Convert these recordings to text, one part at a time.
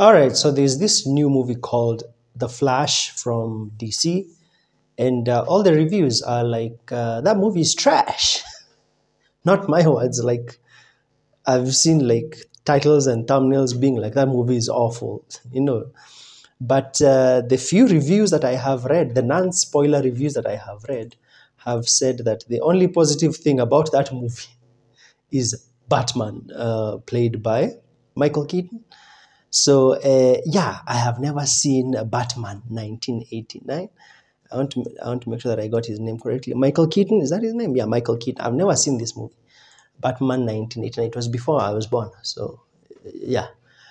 All right, so there's this new movie called The Flash from DC, and uh, all the reviews are like, uh, that movie is trash. Not my words, like, I've seen like titles and thumbnails being like, that movie is awful, you know. But uh, the few reviews that I have read, the non spoiler reviews that I have read, have said that the only positive thing about that movie is Batman, uh, played by Michael Keaton. So uh, yeah, I have never seen Batman 1989. I want to I want to make sure that I got his name correctly. Michael Keaton is that his name? Yeah, Michael Keaton. I've never seen this movie, Batman 1989. It was before I was born. So uh, yeah,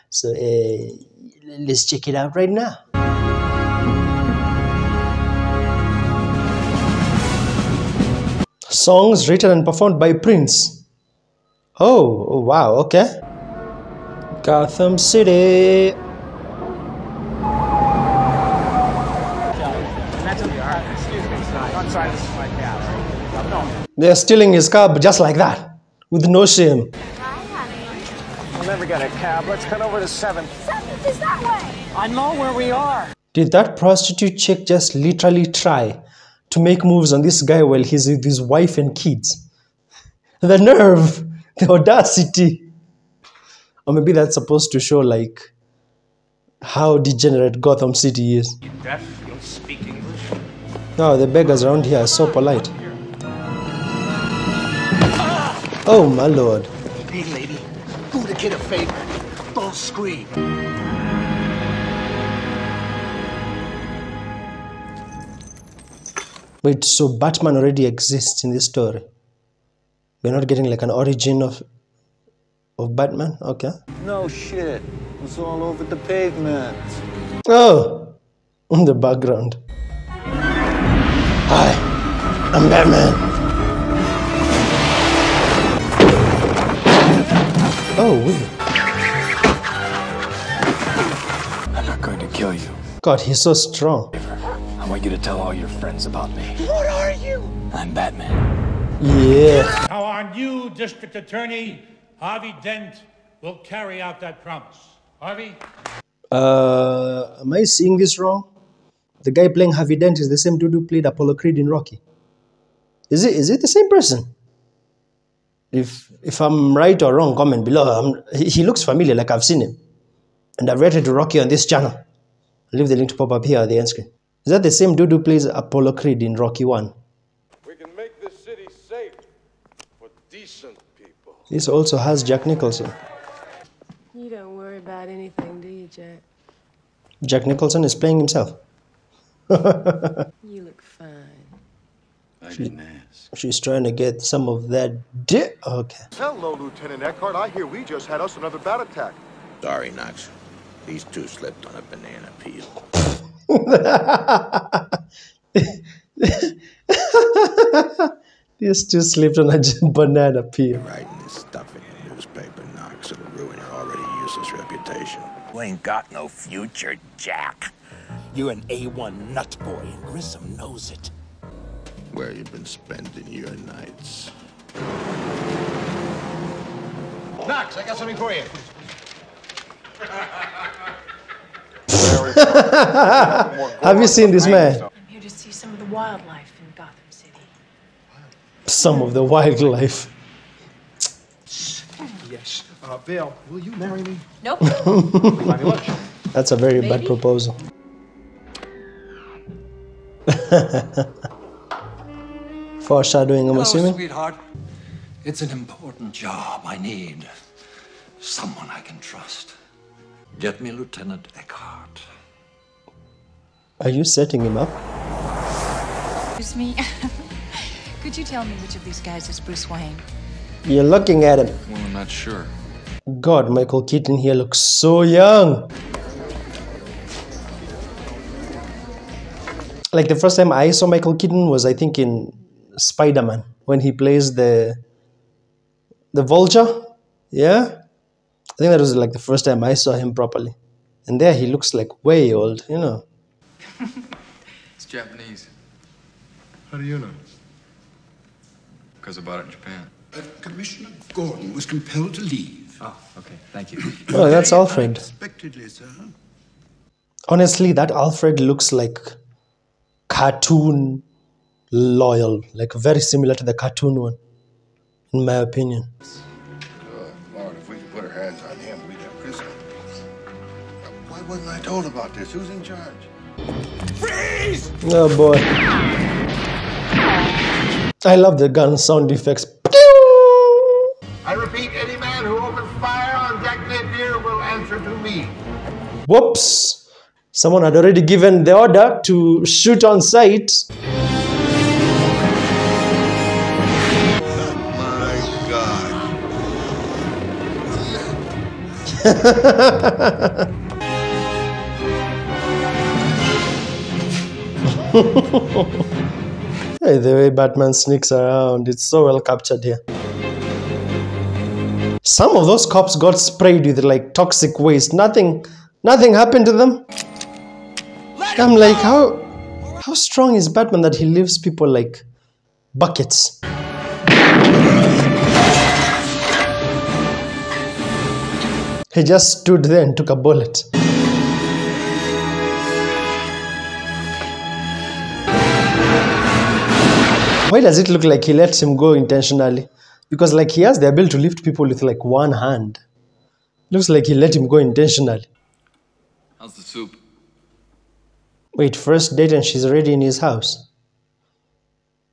so uh, let's check it out right now. Songs written and performed by Prince. Oh, oh wow, okay. Gotham City. They're stealing his cab just like that, with no shame. We'll never get a cab. Let's cut over to 7th. Seventh is that way. I know where we are. Did that prostitute chick just literally try to make moves on this guy while he's with his wife and kids? The nerve, the audacity. Or maybe that's supposed to show like how degenerate Gotham City is. You deaf? You don't speak English? No, the beggars around here are so polite. Oh my lord. Hey, lady, do the kid a favor. Don't scream. Wait, so Batman already exists in this story? We're not getting like an origin of of Batman? Okay. No shit. It's all over the pavement. Oh, in the background. Hi, I'm Batman. Oh, weird. I'm not going to kill you. God, he's so strong. I want you to tell all your friends about me. What are you? I'm Batman. Yeah. Now, are you, district attorney, Harvey Dent will carry out that promise. Harvey? Uh, am I seeing this wrong? The guy playing Harvey Dent is the same dude who played Apollo Creed in Rocky. Is it, is it the same person? If, if I'm right or wrong, comment below. He, he, looks familiar, like I've seen him. And I've rated Rocky on this channel. I'll leave the link to pop up here at the end screen. Is that the same dude who plays Apollo Creed in Rocky 1? This also has Jack Nicholson. You don't worry about anything, do you, Jack? Jack Nicholson is playing himself. You look fine. I didn't ask. She's trying to get some of that di- Okay. Hello, Lieutenant Eckhart. I hear we just had us another bat attack. Sorry, Knox. These two slipped on a banana peel. These two slipped on a banana peel. Writing this stuff in the newspaper, Knox. It'll ruin your already useless reputation. You ain't got no future, Jack. You're an A1 nut boy, and Grissom knows it. Where you been spending your nights? Knox, I got something for you. Have you seen this man? I'm here to see some of the wildlife in Gotham City. Some of the wildlife. Yes. Uh, Bill, will you marry me? Nope. Buy me lunch. That's a very bad proposal. Foreshadowing, I'm assuming. sweetheart. It's an important job. I need someone I can trust. Get me Lieutenant Eckhart. Are you setting him up? Excuse me. Could you tell me which of these guys is Bruce Wayne? You're looking at him. Well, I'm not sure. God, Michael Keaton here looks so young. Like the first time I saw Michael Keaton was, I think, in Spider Man when he plays the the Vulture. Yeah, I think that was like the first time I saw him properly. And there he looks like way old, you know. It's Japanese. How do you know? Because I bought it in Japan. But Commissioner Gordon was compelled to leave Oh, okay. Thank you. Oh, that's Alfred. Unexpectedly, sir. Honestly, that Alfred looks like cartoon loyal, like very similar to the cartoon one, in my opinion. Good Lord, if we could put our hands on him, we'd have prison. Why wasn't I told about this? Who's in charge? Freeze! Oh boy. I love the gun sound effects. I repeat, any man who opens fire on Jack Napier will answer to me. Whoops! Someone had already given the order to shoot on sight. My God. Hey, the way Batman sneaks around, it's so well captured here. Some of those cops got sprayed with like toxic waste. Nothing, nothing happened to them. I'm like, how, how strong is Batman that he leaves people like buckets? He just stood there and took a bullet. Why does it look like he lets him go intentionally? Because like he has the ability to lift people with like one hand. Looks like he let him go intentionally. How's the soup? Wait, first date and she's already in his house.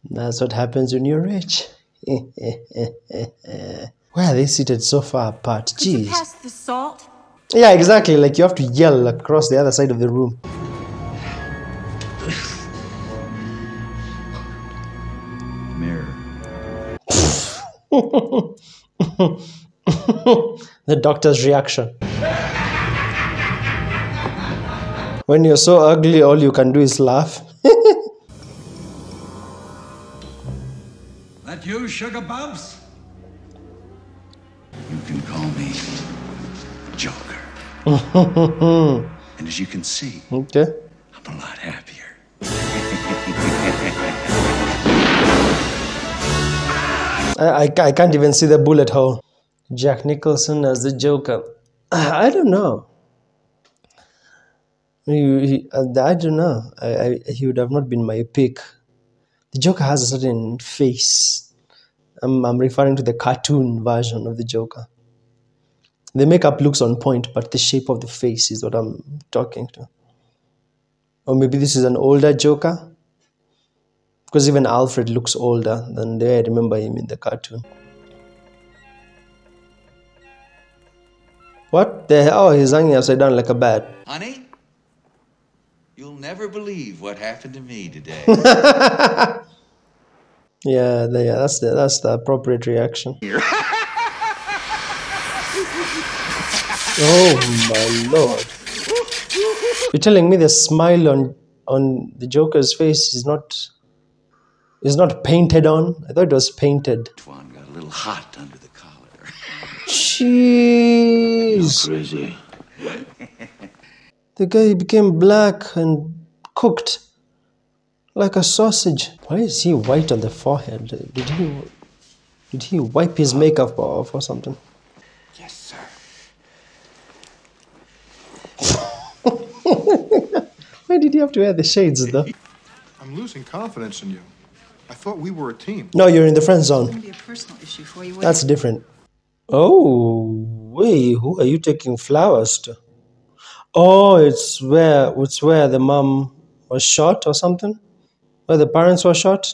That's what happens when you're rich. Why are they seated so far apart? Could you pass the salt? Yeah, exactly. Like you have to yell across the other side of the room. The doctor's reaction. When you're so ugly, all you can do is laugh. That you, Sugar Bumps? You can call me Joker. And as you can see, okay. I'm a lot I, I, can't even see the bullet hole. Jack Nicholson as the Joker. I don't know. He, he, uh, I don't know. I, I, he would have not been my pick. The Joker has a certain face. I'm, I'm referring to the cartoon version of the Joker. The makeup looks on point, but the shape of the face is what I'm talking to. Or maybe this is an older Joker? Because even Alfred looks older than the way I remember him in the cartoon. What the hell? Oh, he's hanging upside down like a bat. Honey, you'll never believe what happened to me today. Yeah, yeah, that's the that's the appropriate reaction. oh my lord! You're telling me the smile on on the Joker's face is not is not painted on? I thought it was painted. Tony got a little hot under the collar. Jeez! You Crazy. The guy became black and cooked like a sausage. Why is he white on the forehead? Did he did he wipe his makeup off or something? Yes, sir. Why did he have to wear the shades though? I'm losing confidence in you. I thought we were a team. No, you're in the friend zone. Maybe a personal issue for you. That's different. Oh, wait, who are you taking flowers to? Oh, it's where it's where the mom was shot or something? Where the parents were shot?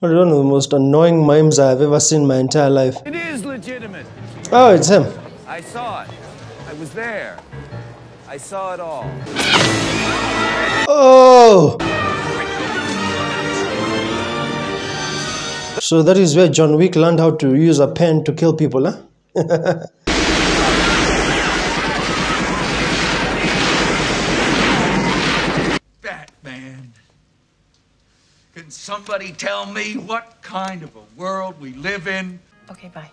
One of the most annoying mimes I've ever seen in my entire life. It is legitimate. Oh, it's him. I saw it. I was there. I saw it all. Oh! So that is where John Wick learned how to use a pen to kill people, huh? Batman. Can somebody tell me what kind of a world we live in? Okay, bye.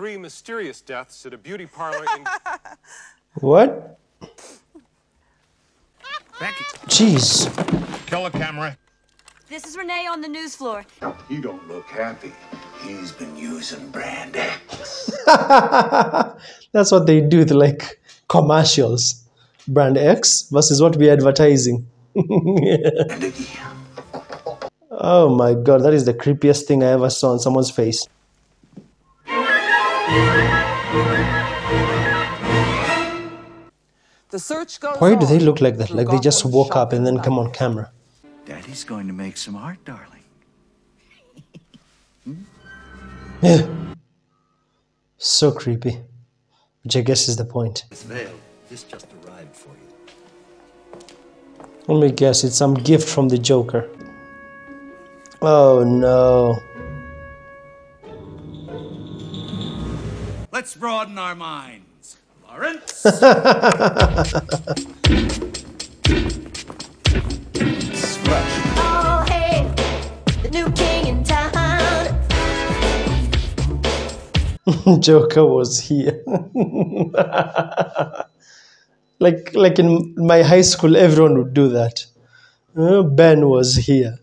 Three mysterious deaths at a beauty parlor in. What? Becky. Jeez. Kill a camera. This is Renee on the news floor. He don't look happy. He's been using Brand X. That's what they do with like commercials. Brand X versus what we're advertising. oh my god, that is the creepiest thing I ever saw on someone's face. Why do they look like that? Like they just woke up and then come on camera. Daddy's going to make some art, darling. Yeah. So creepy. Which I guess is the point. Miss Vale, this just arrived for you. Let me guess, it's some gift from the Joker. Oh no. Let's broaden our minds. Lawrence? Oh, hey, the new king in town. Joker was here. like like in my high school, everyone would do that. Uh, ben was here.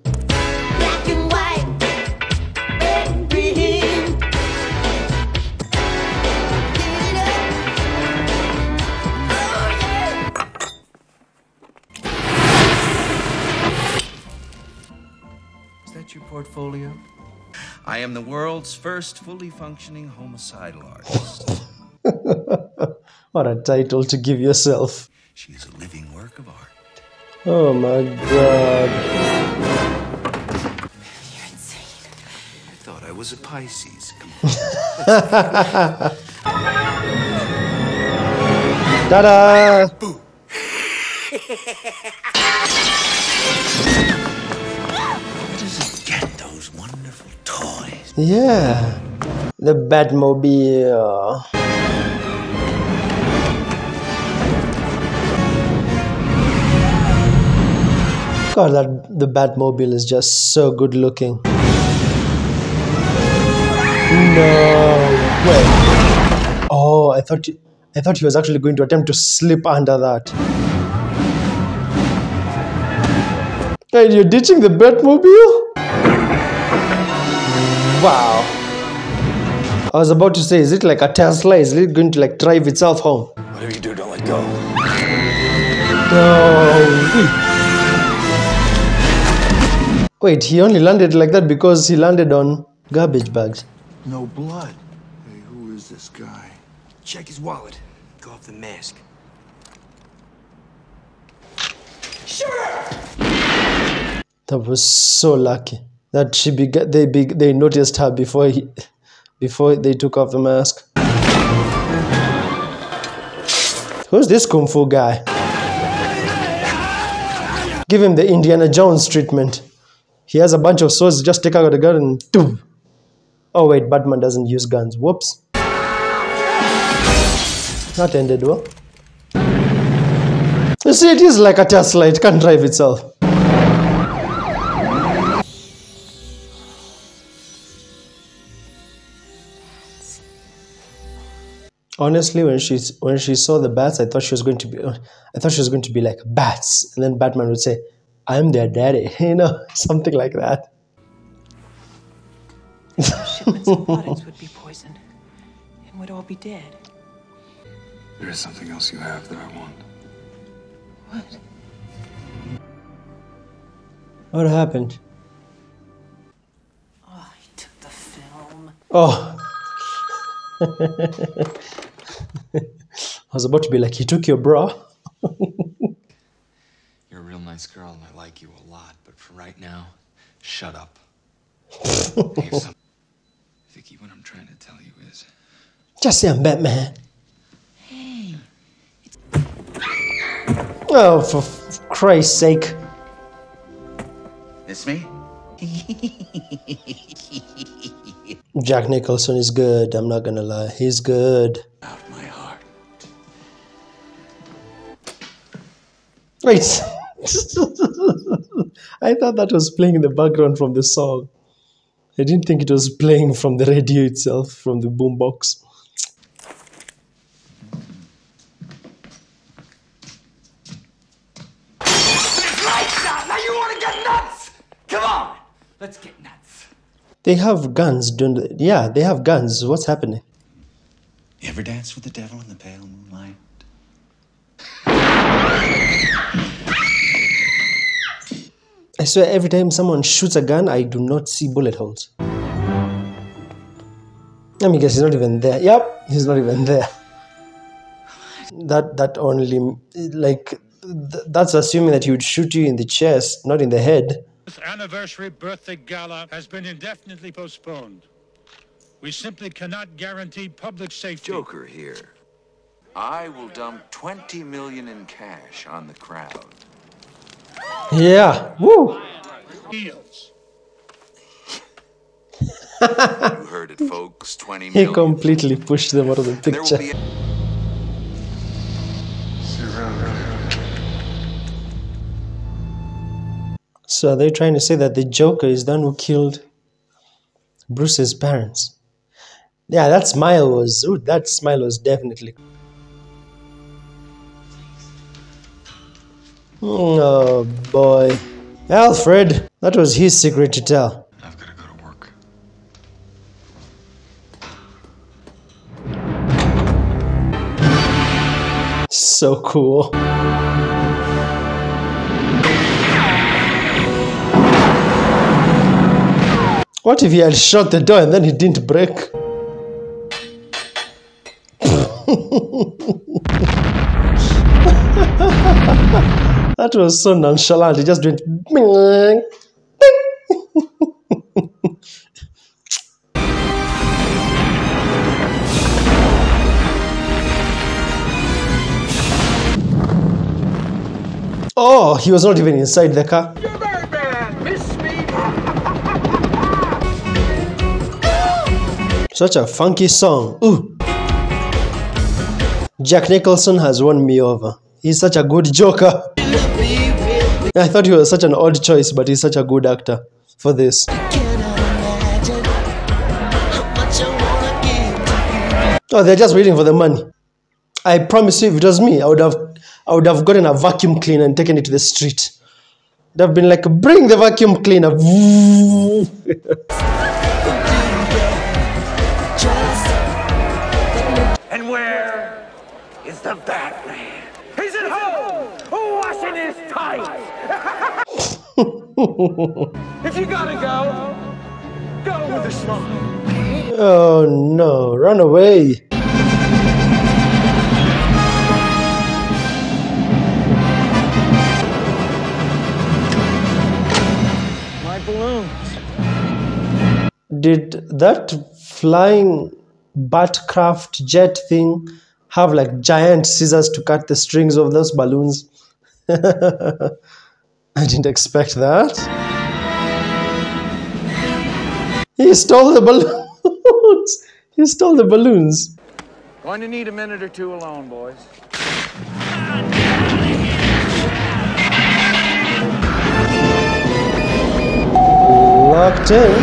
Portfolio? I am the world's first fully functioning homicidal artist. What a title to give yourself. She is a living work of art. Oh my god. You're insane. I thought I was a Pisces. Come on. Ta-da! Yeah. The Batmobile. God, that the Batmobile is just so good looking. No way. Oh, I thought I thought he was actually going to attempt to slip under that. And you're ditching the Batmobile? Wow. I was about to say, is it like a Tesla? Is it going to like drive itself home? Whatever you do, don't let go. No. Wait, he only landed like that because he landed on garbage bags. No blood. Hey, who is this guy? Check his wallet. Go off the mask. Sure. That was so lucky that she began. They be, they noticed her before he, before they took off the mask. Who's this kung fu guy? Give him the Indiana Jones treatment. He has a bunch of swords. Just take out the gun and boom. Oh wait, Batman doesn't use guns. Whoops. Not ended well. You see, it is like a Tesla. It can't drive itself. Honestly, when she when she saw the bats, I thought she was going to be, uh, I thought she was going to be like bats, and then Batman would say, "I'm their daddy," you know, something like that. Shipments of products would be poisoned and would all be dead. There is something else you have that I want. What? What happened? Oh, he took the film. Oh. I was about to be like, he took your bra. You're a real nice girl and I like you a lot, but for right now, shut up. Hey, some- Vicki, what I'm trying to tell you is Just say I'm Batman. Oh, for f- Christ's sake. It's me? Jack Nicholson is good, I'm not gonna lie. He's good. Out my heart. Wait. I thought that was playing in the background from the song. I didn't think it was playing from the radio itself, from the boombox. Lights out! Now you want to get nuts! Come on! Let's get they have guns, don't they? Yeah, they have guns. What's happening? You ever dance with the devil in the pale moonlight? I swear, every time someone shoots a gun, I do not see bullet holes. Let me guess, he's not even there. Yep, he's not even there. That that only like th- that's assuming that he would shoot you in the chest, not in the head. This anniversary birthday gala has been indefinitely postponed. We simply cannot guarantee public safety. Joker here. I will dump 20 million in cash on the crowd. Yeah, woo! Heels. You heard it, folks. 20 He completely pushed them out of the There picture. So are they trying to say that the Joker is the one who killed Bruce's parents? Yeah, that smile was ooh, that smile was definitely. Mm, oh boy, Alfred, that was his secret to tell. I've got to go to work. So cool. What if he had shut the door and then he didn't break? that was so nonchalant. He just went. "Bing." Oh, he was not even inside the car. Such a funky song. Ooh. Jack Nicholson has won me over. He's such a good joker. I thought he was such an odd choice, but he's such a good actor for this. Oh, they're just waiting for the money. I promise you, if it was me, I would have, I would have gotten a vacuum cleaner and taken it to the street. They've been like, bring the vacuum cleaner. if you gotta go, go with a smile. oh no, run away. My balloons. Did that flying Batcraft jet thing have like giant scissors to cut the strings of those balloons? I didn't expect that. He stole the balloons. he stole the balloons. Going to need a minute or two alone, boys. Locked in.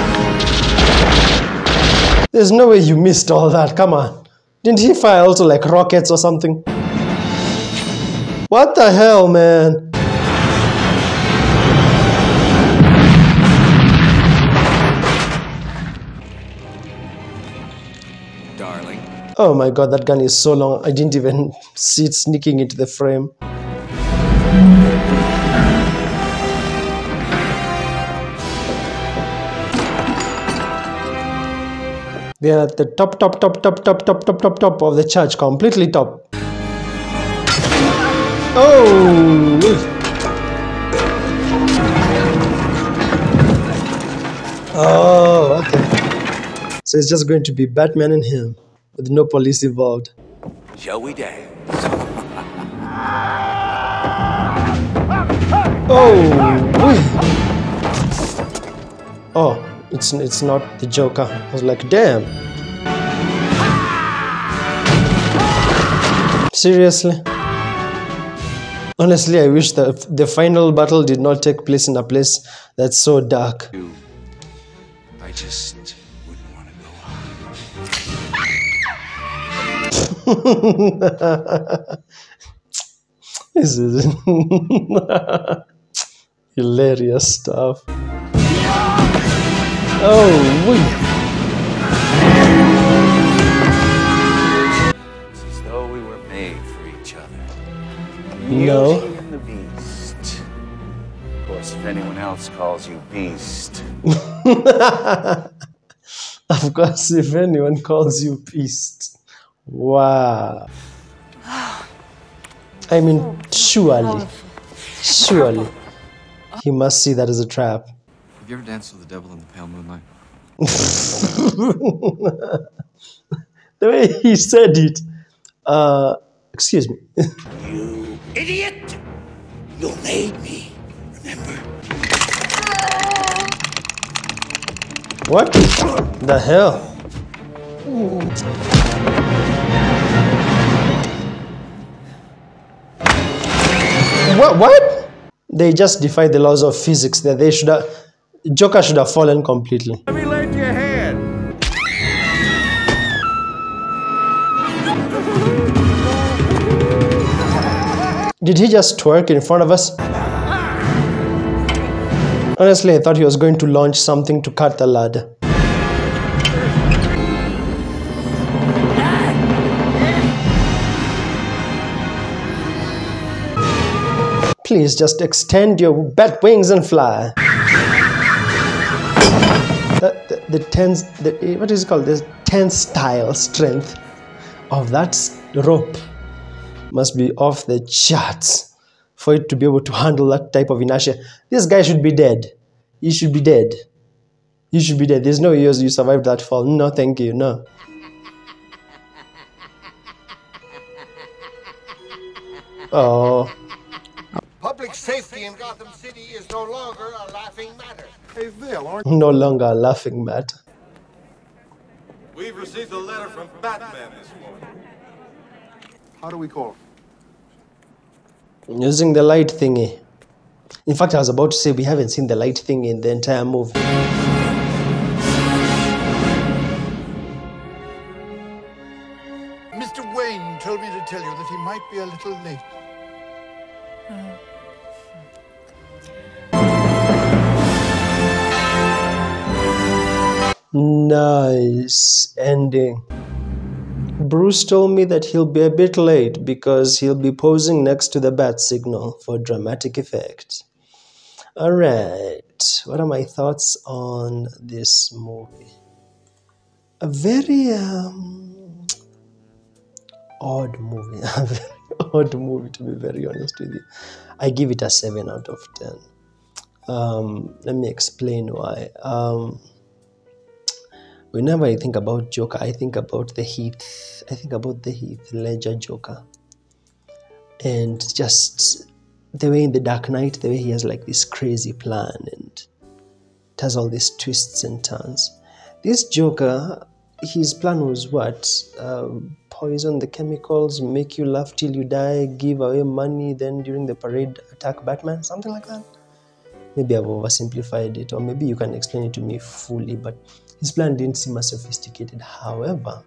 There's no way you missed all that. Come on. Didn't he fire also like rockets or something? What the hell, man? Oh my god, that gun is so long. I didn't even see it sneaking into the frame. We are at the top, top, top, top, top, top, top, top, top of the church, completely top. Oh! Oh, okay. So it's just going to be Batman and him, with no police involved. Shall we dance? Oh, oh, it's it's not the Joker. I was like, damn. Seriously. Honestly, I wish that the final battle did not take place in a place that's so dark. I just this is hilarious stuff. Oh. It's as though we were made for each other. No. And the Beast. Of course, if anyone else calls you Beast, of course, if anyone calls you beast. Wow. I mean, surely, surely, he must see that as a trap. Have you ever danced with the devil in the pale moonlight? the way he said it. Uh, excuse me. You idiot! You made me, remember? What the hell? What? What? They just defy the laws of physics. That they should have. Joker should have fallen completely. let me lend you a hand. Did he just twerk in front of us? Honestly, I thought he was going to launch something to cut the ladder. Please just extend your bat wings and fly. The, the, the tense, the, what is it called? The tensile strength of that rope must be off the charts for it to be able to handle that type of inertia. This guy should be dead. He should be dead. You should be dead. There's no years you survived that fall. No, thank you. No. Oh, safety in Gotham City is no longer a laughing matter. Hey, Vil, aren't no longer a laughing matter. We've received a letter from Batman this morning. How do we call him? Using the light thingy. In fact, I was about to say we haven't seen the light thing in the entire movie. Mr. Wayne told me to tell you that he might be a little late. Uh, Nice ending. Bruce told me that he'll be a bit late because he'll be posing next to the bat signal for dramatic effect. Alright, what are my thoughts on this movie? A very um, odd movie. A very odd movie, to be very honest with you. I give it a 7 out of 10. Um, let me explain why. Um, whenever I think about Joker, I think about the Heath. I think about the Heath Ledger Joker, and just the way in the Dark Knight, the way he has like this crazy plan and it has all these twists and turns. This Joker, his plan was what? Um, poison the chemicals, make you laugh till you die, give away money, then during the parade attack Batman, something like that. Maybe I've oversimplified it, or maybe you can explain it to me fully, but his plan didn't seem as sophisticated. However,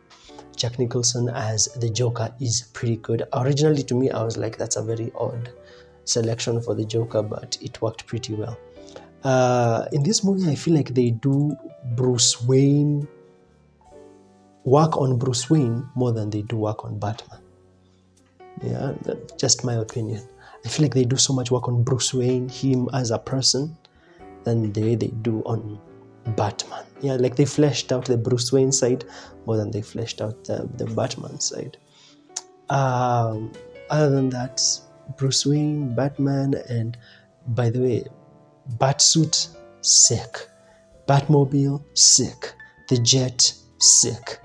Jack Nicholson as the Joker is pretty good. Originally, to me, I was like, that's a very odd selection for the Joker, but it worked pretty well. Uh, in this movie, I feel like they do Bruce Wayne work on Bruce Wayne more than they do work on Batman. Yeah, that's just my opinion. I feel like they do so much work on Bruce Wayne, him as a person, than the way they do on Batman. Yeah, like they fleshed out the Bruce Wayne side more than they fleshed out the, the Batman side. Um, other than that, Bruce Wayne, Batman, and by the way, Batsuit, sick. Batmobile, sick. The Jet, sick.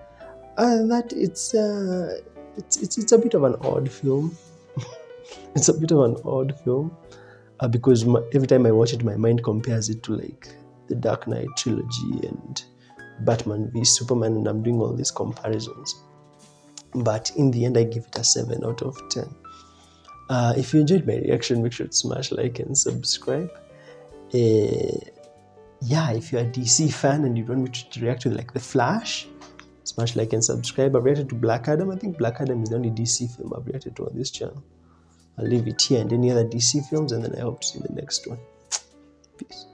Other than that, it's, uh, it's, it's, it's a bit of an odd film. it's a bit of an odd film uh, because my, every time I watch it, my mind compares it to like the Dark Knight trilogy and Batman v Superman, and I'm doing all these comparisons. But in the end, I give it a 7 out of 10. Uh, if you enjoyed my reaction, make sure to smash like and subscribe. Uh, yeah, if you're a DC fan and you want me to react to like The Flash, smash like and subscribe. I've reacted to Black Adam. I think Black Adam is the only DC film I've reacted to on this channel. I'll leave it here and any other DC films, and then I hope to see the next one. Peace.